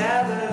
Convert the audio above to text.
gather